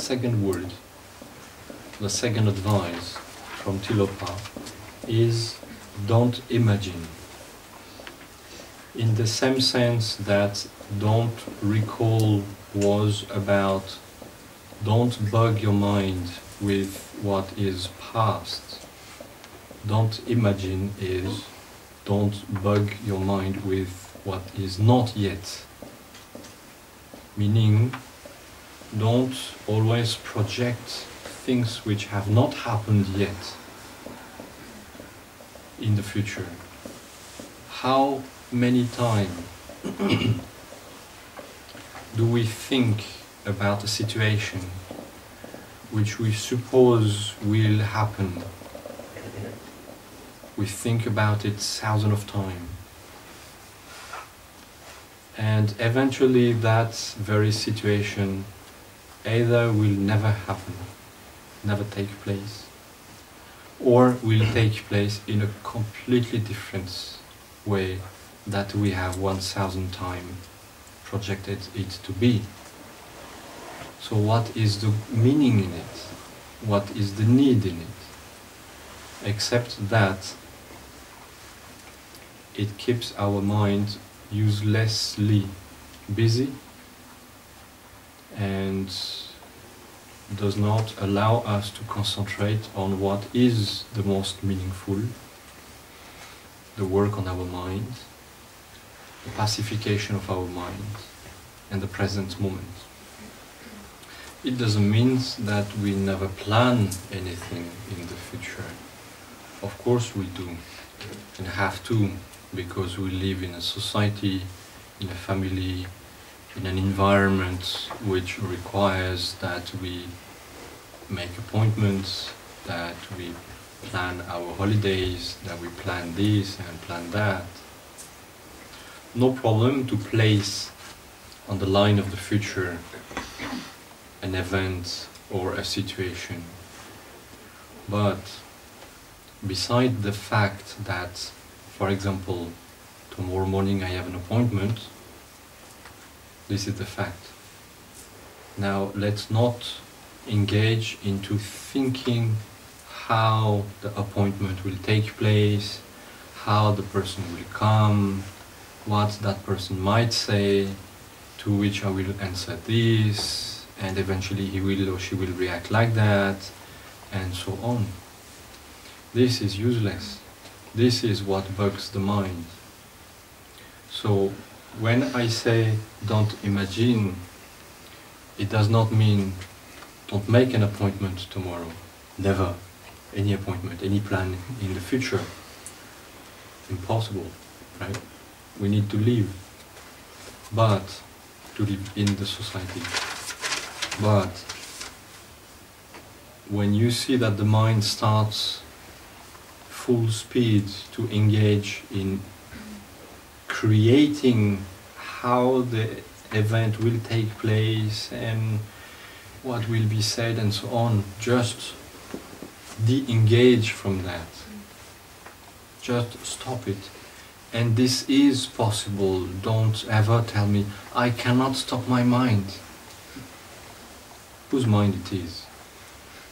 second word, the second advice from Tilopa is don't imagine. In the same sense that don't recall was about don't bug your mind with what is past. Don't imagine is don't bug your mind with what is not yet. Meaning, don't always project things which have not happened yet in the future. How many times do we think about a situation which we suppose will happen? We think about it thousands of times. And eventually that very situation either will never happen, never take place, or will take place in a completely different way that we have 1000 times projected it to be. So what is the meaning in it? What is the need in it? Except that it keeps our mind uselessly busy and does not allow us to concentrate on what is the most meaningful, the work on our mind, the pacification of our mind, and the present moment. It doesn't mean that we never plan anything in the future. Of course we do, and have to, because we live in a society, in a family, in an environment which requires that we make appointments, that we plan our holidays, that we plan this and plan that. No problem to place on the line of the future an event or a situation. But beside the fact that, for example, tomorrow morning I have an appointment, this is the fact. Now let's not engage into thinking how the appointment will take place, how the person will come, what that person might say, to which I will answer this, and eventually he will or she will react like that, and so on. This is useless. This is what bugs the mind. So when I say don't imagine, it does not mean don't make an appointment tomorrow. Never. Any appointment, any plan in the future. Impossible, right? We need to live. But, to live in the society. But, when you see that the mind starts full speed to engage in creating how the event will take place and what will be said and so on. Just de-engage from that. Just stop it. And this is possible. Don't ever tell me, I cannot stop my mind. Whose mind it is?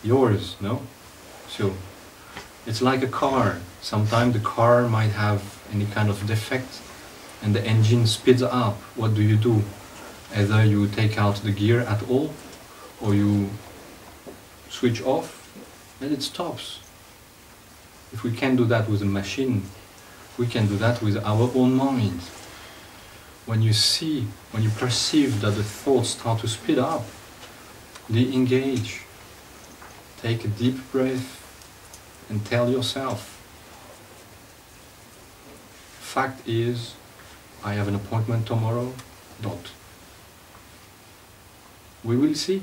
Yours, no? So, it's like a car. Sometimes the car might have any kind of defect and the engine speeds up, what do you do? Either you take out the gear at all, or you switch off, and it stops. If we can do that with a machine, we can do that with our own mind. When you see, when you perceive that the thoughts start to speed up, de-engage. Take a deep breath and tell yourself, fact is, I have an appointment tomorrow, don't. We will see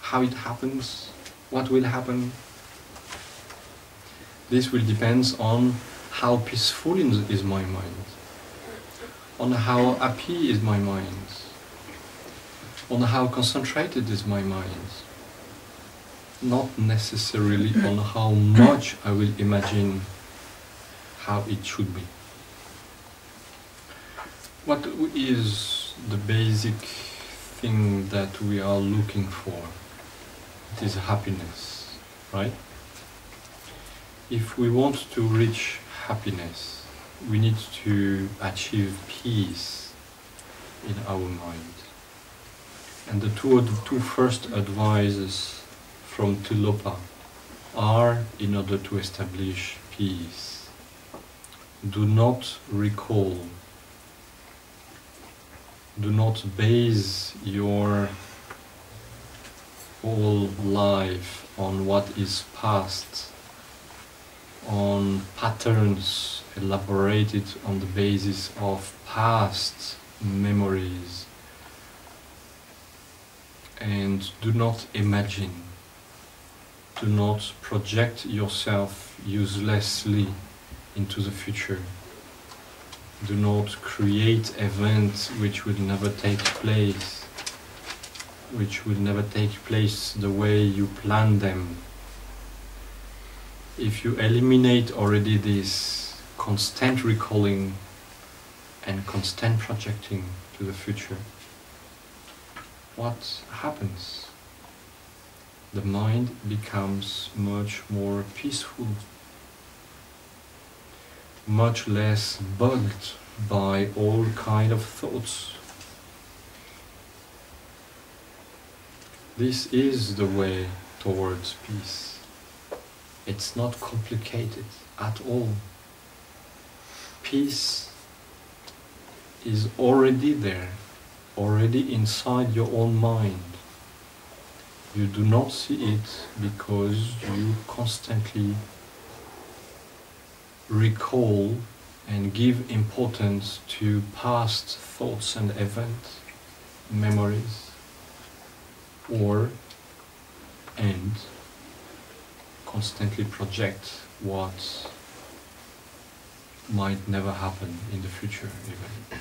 how it happens, what will happen. This will depend on how peaceful is my mind, on how happy is my mind, on how concentrated is my mind, not necessarily on how much I will imagine how it should be. What is the basic thing that we are looking for? it is happiness, right? If we want to reach happiness, we need to achieve peace in our mind. And the two, the two first advices from Tilopa are in order to establish peace. Do not recall, do not base your whole life on what is past, on patterns elaborated on the basis of past memories. And do not imagine. Do not project yourself uselessly into the future do not create events which will never take place which will never take place the way you plan them if you eliminate already this constant recalling and constant projecting to the future, what happens? The mind becomes much more peaceful, much less bugged by all kind of thoughts. This is the way towards peace. It's not complicated at all. Peace is already there, already inside your own mind. You do not see it because you constantly recall and give importance to past thoughts and events, memories, or and constantly project what might never happen in the future even.